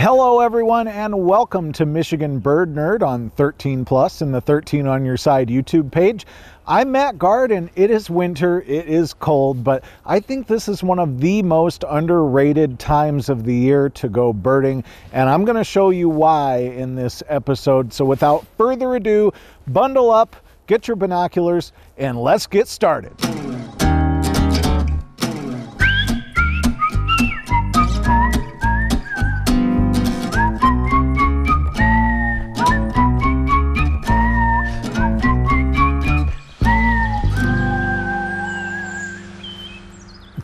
Hello, everyone, and welcome to Michigan Bird Nerd on 13 Plus and the 13 on Your Side YouTube page. I'm Matt Gard, and it is winter, it is cold, but I think this is one of the most underrated times of the year to go birding, and I'm going to show you why in this episode. So, without further ado, bundle up, get your binoculars, and let's get started.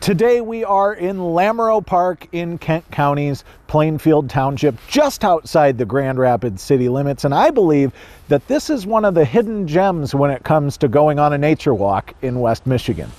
Today we are in Lamoreaux Park in Kent County's Plainfield Township, just outside the Grand Rapids city limits. And I believe that this is one of the hidden gems when it comes to going on a nature walk in West Michigan.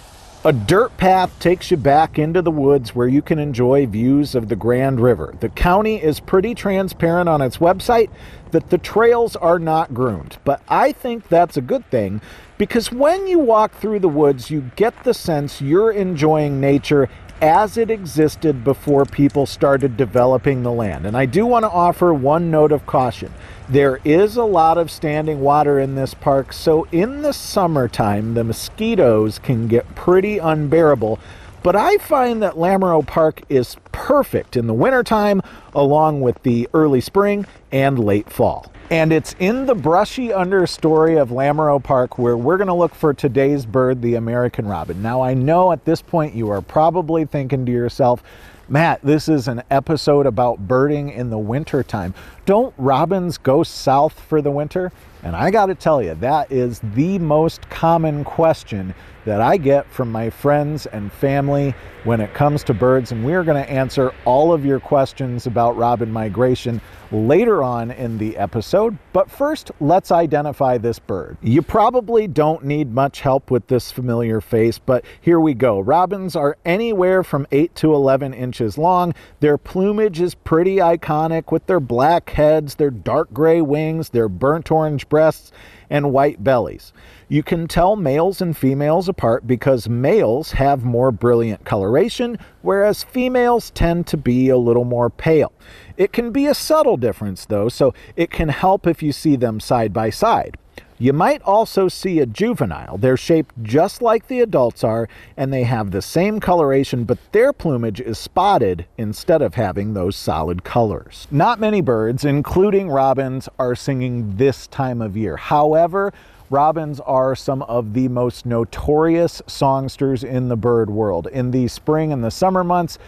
A dirt path takes you back into the woods where you can enjoy views of the Grand River. The county is pretty transparent on its website that the trails are not groomed, but I think that's a good thing because when you walk through the woods, you get the sense you're enjoying nature as it existed before people started developing the land. And I do want to offer one note of caution. There is a lot of standing water in this park, so in the summertime, the mosquitoes can get pretty unbearable. But I find that Lamoreaux Park is perfect in the wintertime, along with the early spring and late fall. And it's in the brushy understory of Lamoreaux Park where we're going to look for today's bird, the American robin. Now, I know at this point you are probably thinking to yourself, Matt, this is an episode about birding in the wintertime. Don't robins go south for the winter? And I got to tell you, that is the most common question that I get from my friends and family when it comes to birds. And we're going to answer all of your questions about robin migration later on in the episode. But first, let's identify this bird. You probably don't need much help with this familiar face, but here we go. Robins are anywhere from 8 to 11 inches long. Their plumage is pretty iconic with their black heads, their dark gray wings, their burnt orange breasts, and white bellies. You can tell males and females apart because males have more brilliant coloration, whereas females tend to be a little more pale. It can be a subtle difference though, so it can help if you see them side by side. You might also see a juvenile. They're shaped just like the adults are, and they have the same coloration, but their plumage is spotted instead of having those solid colors. Not many birds, including robins, are singing this time of year. However, Robins are some of the most notorious songsters in the bird world. In the spring and the summer months,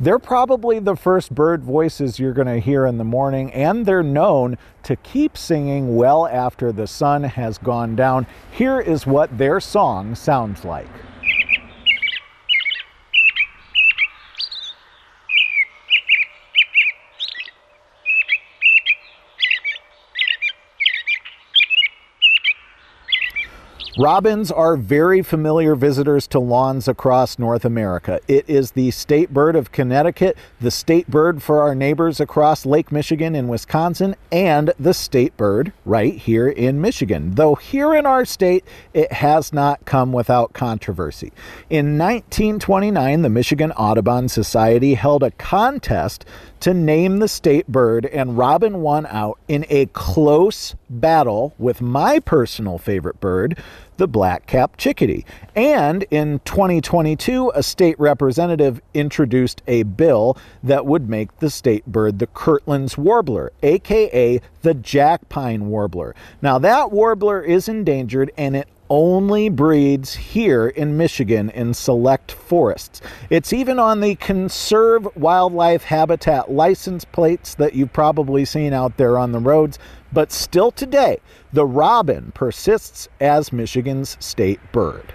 they're probably the first bird voices you're going to hear in the morning, and they're known to keep singing well after the sun has gone down. Here is what their song sounds like. Robins are very familiar visitors to lawns across North America. It is the state bird of Connecticut, the state bird for our neighbors across Lake Michigan in Wisconsin, and the state bird right here in Michigan. Though here in our state, it has not come without controversy. In 1929, the Michigan Audubon Society held a contest to name the state bird, and Robin won out in a close battle with my personal favorite bird, the black-capped chickadee. And in 2022, a state representative introduced a bill that would make the state bird the Kirtland's warbler, aka the jackpine warbler. Now, that warbler is endangered and it only breeds here in Michigan in select forests. It's even on the Conserve Wildlife Habitat license plates that you've probably seen out there on the roads, but still today, the robin persists as Michigan's state bird.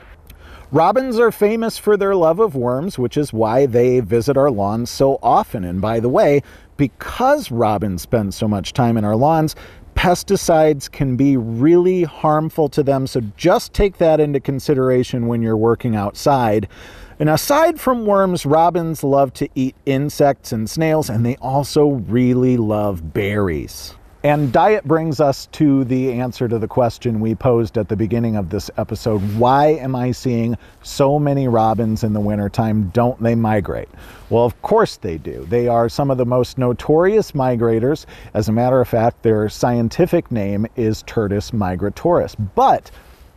Robins are famous for their love of worms, which is why they visit our lawns so often. And by the way, because robins spend so much time in our lawns, pesticides can be really harmful to them. So just take that into consideration when you're working outside. And aside from worms, robins love to eat insects and snails, and they also really love berries. And diet brings us to the answer to the question we posed at the beginning of this episode why am I seeing so many robins in the wintertime? Don't they migrate? Well, of course they do. They are some of the most notorious migrators. As a matter of fact, their scientific name is Turdus migratorius. But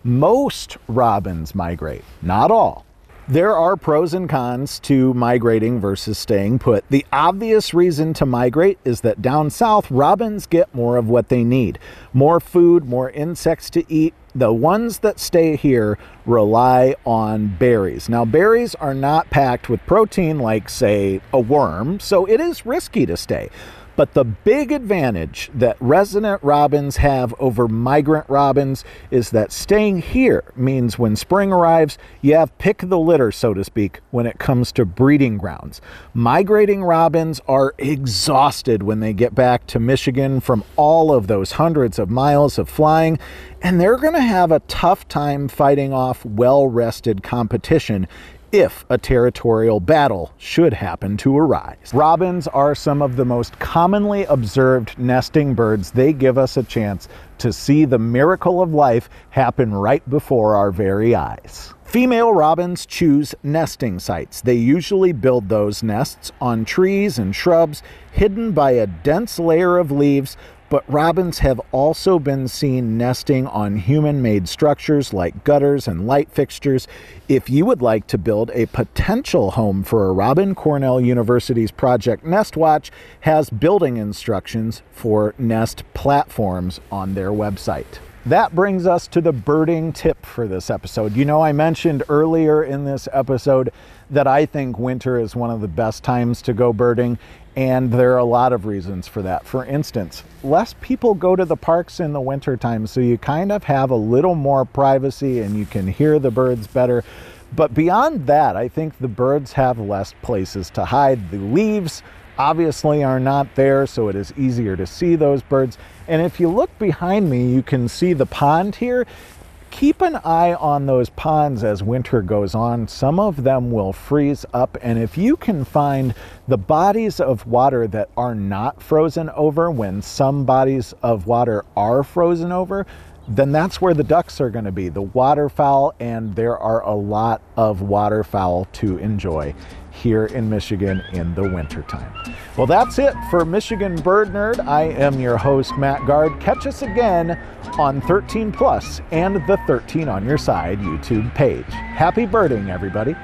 most robins migrate, not all. There are pros and cons to migrating versus staying put. The obvious reason to migrate is that down south, robins get more of what they need more food, more insects to eat. The ones that stay here rely on berries. Now, berries are not packed with protein like, say, a worm, so it is risky to stay. But the big advantage that resident robins have over migrant robins is that staying here means when spring arrives, you have pick the litter, so to speak, when it comes to breeding grounds. Migrating robins are exhausted when they get back to Michigan from all of those hundreds of miles of flying, and they're going to have a tough time fighting off well rested competition if a territorial battle should happen to arise. Robins are some of the most commonly observed nesting birds. They give us a chance to see the miracle of life happen right before our very eyes. Female robins choose nesting sites. They usually build those nests on trees and shrubs hidden by a dense layer of leaves but robins have also been seen nesting on human made structures like gutters and light fixtures. If you would like to build a potential home for a robin, Cornell University's Project Nest Watch has building instructions for nest platforms on their website. That brings us to the birding tip for this episode. You know, I mentioned earlier in this episode that I think winter is one of the best times to go birding, and there are a lot of reasons for that. For instance, less people go to the parks in the wintertime, so you kind of have a little more privacy and you can hear the birds better. But beyond that, I think the birds have less places to hide. The leaves obviously are not there, so it is easier to see those birds. And if you look behind me, you can see the pond here keep an eye on those ponds as winter goes on. Some of them will freeze up, and if you can find the bodies of water that are not frozen over when some bodies of water are frozen over, then that's where the ducks are going to be, the waterfowl, and there are a lot of waterfowl to enjoy here in Michigan in the wintertime. Well, that's it for Michigan Bird Nerd. I am your host, Matt Gard. Catch us again on 13 Plus and the 13 on Your Side YouTube page. Happy birding, everybody.